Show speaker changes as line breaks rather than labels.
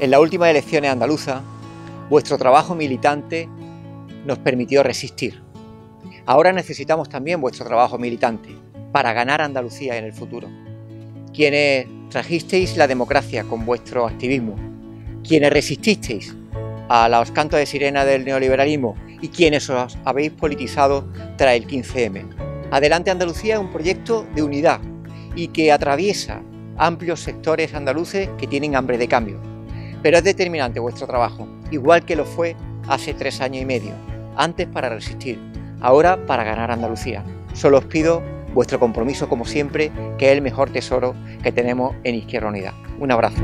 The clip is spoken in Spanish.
En las últimas elecciones andaluzas, vuestro trabajo militante nos permitió resistir. Ahora necesitamos también vuestro trabajo militante para ganar Andalucía en el futuro. Quienes trajisteis la democracia con vuestro activismo, quienes resististeis a los cantos de sirena del neoliberalismo y quienes os habéis politizado tras el 15M. Adelante Andalucía es un proyecto de unidad y que atraviesa amplios sectores andaluces que tienen hambre de cambio. Pero es determinante vuestro trabajo, igual que lo fue hace tres años y medio, antes para resistir, ahora para ganar Andalucía. Solo os pido vuestro compromiso como siempre, que es el mejor tesoro que tenemos en Izquierda Unida. Un abrazo.